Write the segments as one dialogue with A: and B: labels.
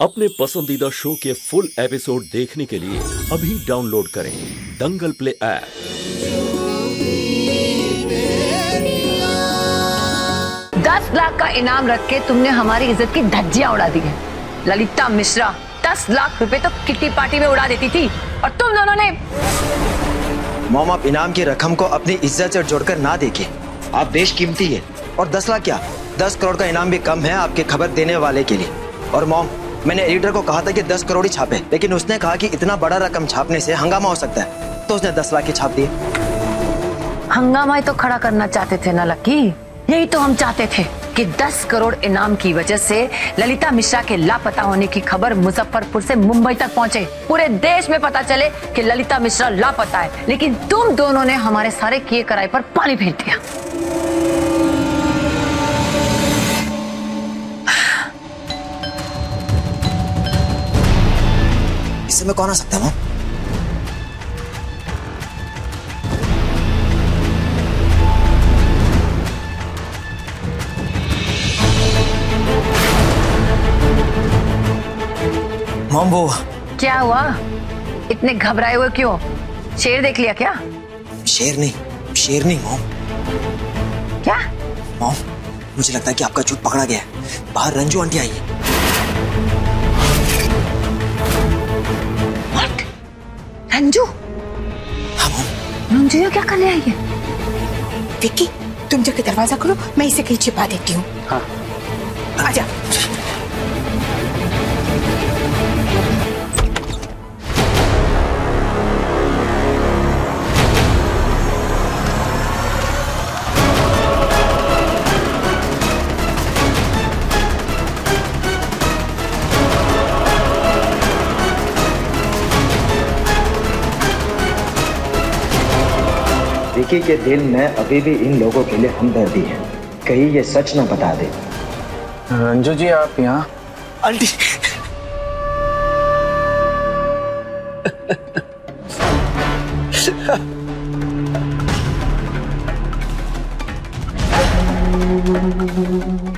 A: अपने पसंदीदा शो के फुल एपिसोड देखने के लिए अभी डाउनलोड करें दंगल प्ले ऐप।
B: दस लाख का इनाम रख के तुमने हमारी इज़्ज़त की धज्जियाँ उड़ा दी है। ललिता मिश्रा दस लाख रुपए तो किटी पार्टी में उड़ा देती थी और तुम दोनों ने
C: मोम आप इनाम की रकम को अपनी इज़्ज़त से जोड़कर ना देखिए। आप देश कीमती है। और दस लाख क्या? दस करोड़ का इनाम भी कम है आपके खबर देने वाले के लिए। और मॉम मैंने एडिटर को कहा था कि दस करोड़ छापे, लेकिन उसने कहा कि इतना बड़ा रकम छापने से हंगामा हो सकता है तो उसने दस लाख छाप दिए।
B: हंगामा ही तो खड़ा करना चाहते थे ना, लकी? यही तो हम चाहते थे कि 10 करोड़ इनाम की वजह से ललिता मिश्रा के लापता होने की खबर मुजफ्फरपुर से मुंबई तक पहुँचे। पूरे देश में पता चले कि ललिता मिश्रा लापता है, लेकिन तुम दोनों ने हमारे सारे किए कराए पर पानी फेर दिया।
C: समय कौन आ सकता है मॉम वो
B: क्या हुआ? इतने घबराए हुए क्यों? शेर देख लिया क्या?
C: शेर नहीं शेर नहीं मॉम।
B: क्या?
C: मॉम मुझे लगता है कि आपका झूठ पकड़ा गया है। बाहर रंजू आंटी आई है।
B: रंजू
C: हाँ
B: रंजू ये क्या करने आई है?
D: विक्की तुम जाके दरवाज़ा खोलो मैं इसे कहीं छिपा देती हूँ। हाँ। आजा।
E: विकी के दिल में अभी भी इन लोगों के लिए हमदर्दी है। कहीं ये सच ना बता दे।
F: रंजू जी आप यहाँ?
C: आंटी।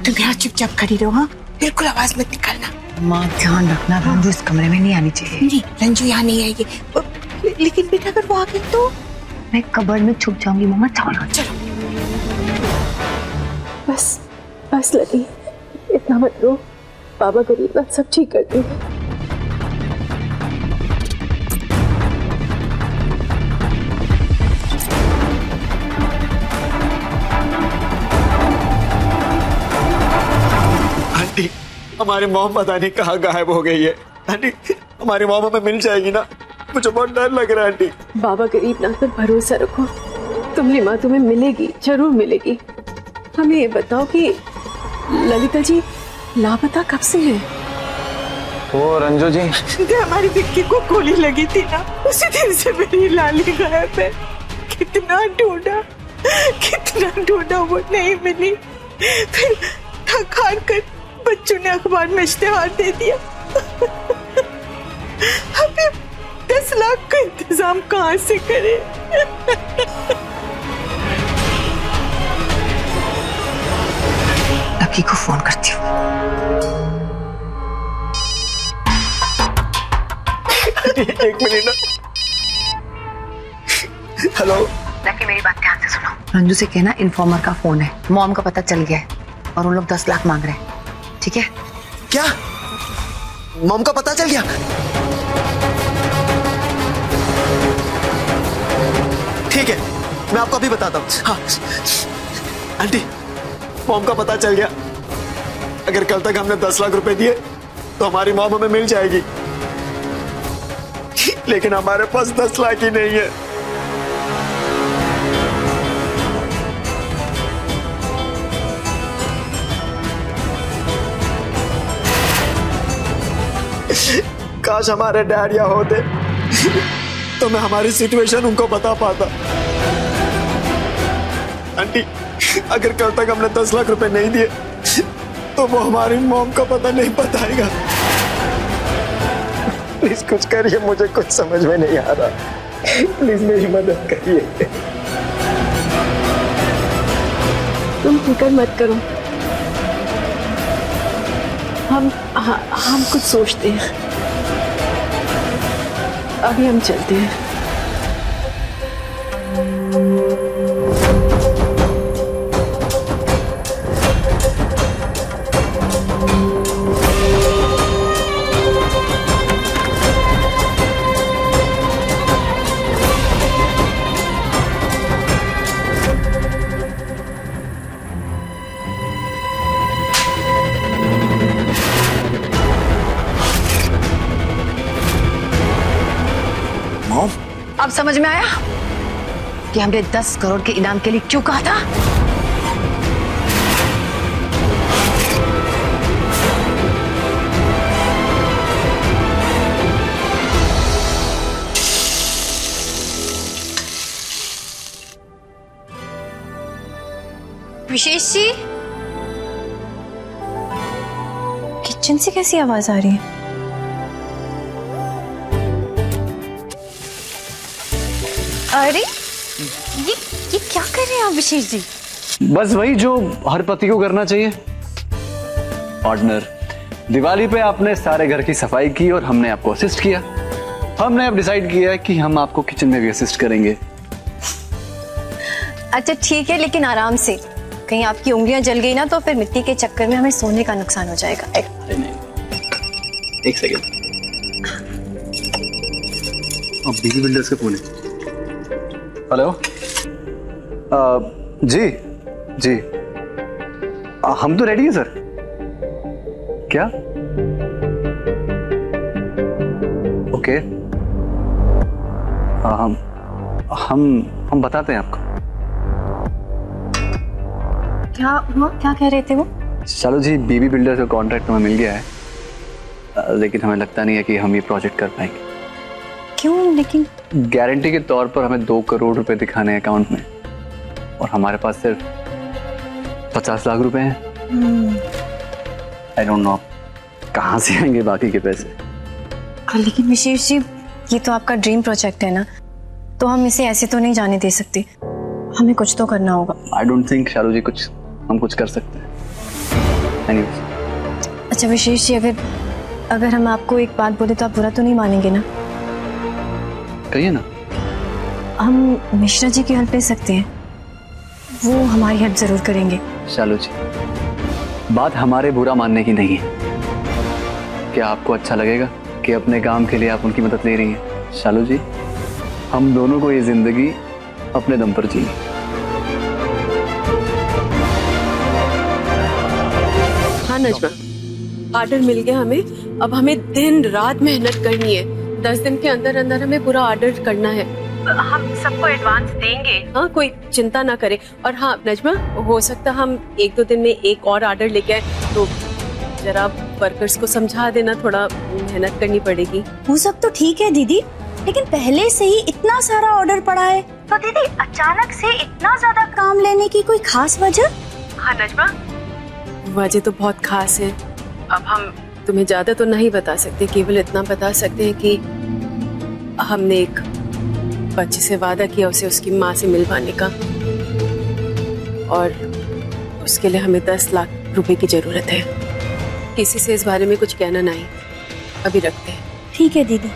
D: तुम यहाँ चुपचाप खड़ी रहो हाँ? बिल्कुल आवाज़ मत निकालना।
B: माँ ध्यान रखना रंजू इस कमरे में नहीं आनी चाहिए।
D: नहीं रंजू यहाँ नहीं आएगी। लेकिन बेटा अगर वो आ गई तो?
B: मैं कबर्ड में छुप जाऊँगी मम्मा चलो
D: चलो।
G: बस बस लगी इतना मत रो। बाबा गरीब बात सब ठीक कर देंगे।
C: आंटी हमारी मॉम पता नहीं कहाँ गायब हो गई है? आंटी हमारी मॉम हमें मिल जाएगी ना? मुझे बहुत डर लग रहा है आंटी।
G: बाबा गरीब नाथ पर भरोसा रखो। तुम्हारी माँ तुम्हें मिलेगी ज़रूर मिलेगी। हमें ये बताओ कि ललिता जी लापता कब से है?
F: वो रंजू जी।
D: हमारी विक्की को गोली लगी थी ना उसी दिन से मेरी लाली गायब है। कितना ढूंढा कितना ढूंढा वो नहीं मिली। फिर थक हार कर बच्चों ने अखबार में इश्तेहार दे दिया। हमें दस लाख का इंतज़ाम कहाँ से करें?
B: लकी को फ़ोन करती हूँ।
C: एक मिनट ना। हेलो।
B: लकी मेरी बात ध्यान से सुनो। रंजू से कहना इन्फॉर्मर का फ़ोन है। मॉम का पता चल गया है और उन लोग दस लाख मांग रहे हैं। ठीक है?
C: क्या? मॉम का पता चल गया? ठीक है, मैं आपको अभी बताता हूँ। हाँ। आंटी, मॉम का पता चल गया। अगर कल तक हमने दस लाख रुपए दिए तो हमारी मॉम हमें मिल जाएगी। लेकिन हमारे पास दस लाख ही नहीं है। काश हमारे डैड यहाँ होते। तो मैं हमारी सिचुएशन उनको बता पाता। आंटी अगर कल तक हमने दस लाख रुपए नहीं दिए तो वो हमारी मॉम का पता नहीं बताएगा। प्लीज़ कुछ करिए मुझे कुछ समझ में नहीं आ रहा। प्लीज़ मेरी मदद करिए।
G: तुम फ़िक्र मत करो। हम हम कुछ सोचते हैं। अभी हम चलते हैं।
B: समझ में आया? कि हमने दस करोड़ के इनाम के लिए क्यों कहा था?
H: विशेष जी? किचन से कैसी आवाज़ आ रही है? अरे ये ये क्या कर रहे हैं आप विशेष जी?
F: बस वही जो हर पति को करना चाहिए। पार्टनर दिवाली पे आपने सारे घर की सफ़ाई की और हमने आपको असिस्ट किया। हमने अब डिसाइड किया है कि हम आपको किचन में भी असिस्ट करेंगे।
H: अच्छा ठीक है लेकिन आराम से। कहीं आपकी उंगलियाँ जल गई ना तो फिर मिट्टी के चक्कर में हमें सोने का नुकसान हो जाएगा।
F: अरे नहीं। एक सेकेंड अब बीबी बिल्डर्स का फ़ोन है। हेलो? जी जी। अ, हम तो रेडी हैं सर क्या? ओके अ, हम हम हम बताते हैं आपको।
H: क्या हुआ? क्या कह रहे थे वो?
F: चलो जी बीबी बिल्डर का कॉन्ट्रैक्ट हमें मिल गया है। लेकिन हमें लगता नहीं है कि हम ये प्रोजेक्ट कर पाएँगे।
H: क्यों? लेकिन
F: गारंटी के तौर पर हमें दो करोड़ रुपए दिखाने हैं अकाउंट में। और हमारे पास सिर्फ़ पचास लाख रुपए हैं। आई डोंट नो कहाँ से आएँगे बाकी के पैसे।
H: लेकिन विशेष जी ये तो आपका ड्रीम प्रोजेक्ट है ना? तो हम इसे ऐसे तो नहीं जाने दे सकते। हमें कुछ तो करना होगा।
F: आई डोंट थिंक शालू जी कुछ हम कुछ कर सकते हैं। Anyways,
H: अच्छा विशेष जी अगर अगर हम आपको एक बात बोले तो आप बुरा तो नहीं मानेंगे ना?
F: कहिए ना।
H: हम मिश्रा जी की हेल्प ले सकते हैं। वो हमारी हेल्प ज़रूर करेंगे।
F: शालू जी बात हमारे बुरा मानने की नहीं है। क्या आपको अच्छा लगेगा कि अपने काम के लिए आप उनकी मदद ले रही हैं? शालू जी हम दोनों को ये ज़िंदगी अपने दम पर जी
G: हाँ नजमा। ऑर्डर मिल गया हमें। अब हमें दिन रात मेहनत करनी है। दस दिन के अंदर अंदर हमें पूरा ऑर्डर करना है। हम सबको एडवांस देंगे। हाँ कोई चिंता ना करे। और हाँ नजमा हो सकता हम एक दो दिन में एक और ऑर्डर लेके आए तो जरा वर्कर्स को समझा देना थोड़ा मेहनत करनी पड़ेगी।
I: वो सब तो ठीक है दीदी लेकिन पहले से ही इतना सारा ऑर्डर पड़ा है। तो दीदी अचानक से इतना ज़्यादा काम लेने की कोई खास वजह?
G: हाँ नजमा वजह तो बहुत खास है। अब हम तुम्हें ज़्यादा तो नहीं बता सकते, केवल इतना बता सकते हैं कि हमने एक बच्चे से वादा किया, उसे उसकी माँ से मिलवाने का। और उसके लिए हमें दस लाख रुपए की ज़रूरत है। किसी से इस बारे में कुछ कहना नहीं। अभी रखते हैं।
I: ठीक है, दीदी।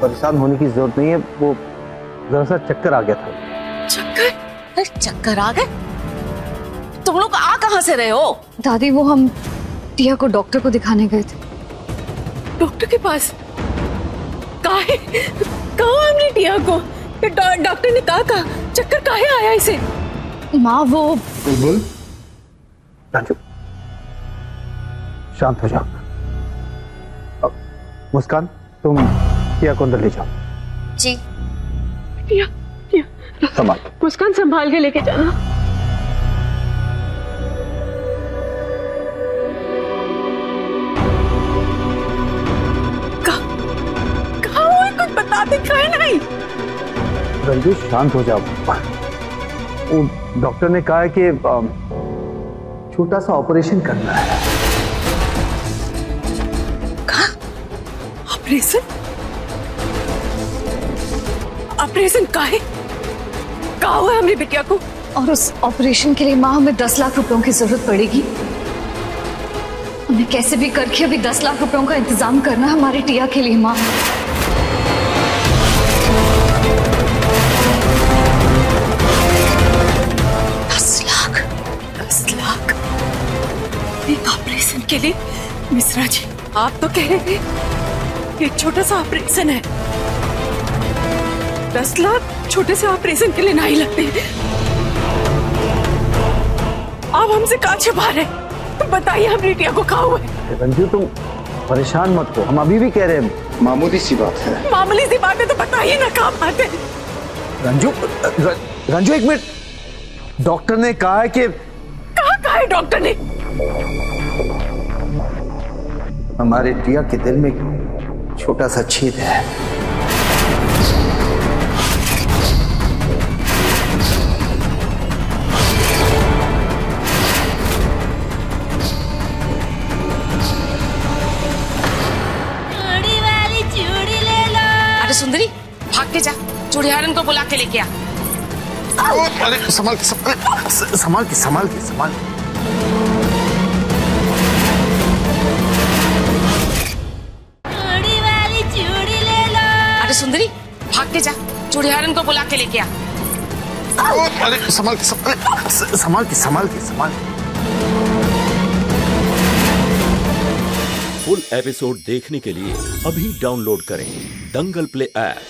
E: परेशान होने की ज़रूरत नहीं है वो जरा सा चक्कर आ गया था।
G: चक्कर?
B: अरे चक्कर आ गए? तुम लोग आ कहाँ से रहे हो?
J: दादी वो हम टिया को डॉक्टर को दिखाने गए थे।
G: डॉक्टर के पास? काहे? कहा हमने टिया को? डॉक्टर ने कहा कहा चक्कर काहे आया इसे?
J: माँ वो
E: बुलबुल राजू शांत हो जाओ। मुस्कान तुम टिया को अंदर ले जाओ
H: जी।
G: टिया टिया
E: संभाल।
G: मुस्कान संभाल के लेके जाना। कहा कहा हुआ? कुछ बता दे काहे नहीं।
E: रंजू शांत हो जाओ। वो डॉक्टर ने कहा है कि छोटा सा ऑपरेशन करना है।
G: ऑपरेशन? ऑपरेशन का है कहा हुआ है हमने बिटिया को?
J: और उस ऑपरेशन के लिए माँ हमें दस लाख रुपयों की ज़रूरत पड़ेगी। हमें कैसे भी करके अभी दस लाख रुपयों का इंतज़ाम करना हमारी टिया के लिए माँ।
G: ऑपरेशन के लिए मिश्रा जी आप तो कह रहे थे एक छोटा सा ऑपरेशन है। दस लाख छोटे से ऑपरेशन के लिए नहीं लगते। आप हमसे कहा छुपा रहे बताइए हम रिटिया को कहा हुआ है
E: रंजू तुम परेशान मत हो। हम अभी भी कह रहे हैं।
K: मामूली सी बात है।
G: मामूली सी बात है तो बताइए ना कहा बात है?
E: रंजू र, रंजू एक मिनट। डॉक्टर ने कहा है कि
G: कहा कहा है डॉक्टर ने?
E: हमारे टिया के दिल में छोटा सा छेद है।
L: भाग के जा। चूड़ियारन को बुला के लेके आ।
E: अरे संभाल के संभाल संभाल के संभाल के संभाल
L: अरे सुंदरी भाग के जा। चूड़ियारन को बुला के लेके आ।
E: अरे संभाल के संभाल संभाल के संभाल के संभाल
A: फुल एपिसोड देखने के लिए अभी डाउनलोड करें दंगल प्ले ऐप।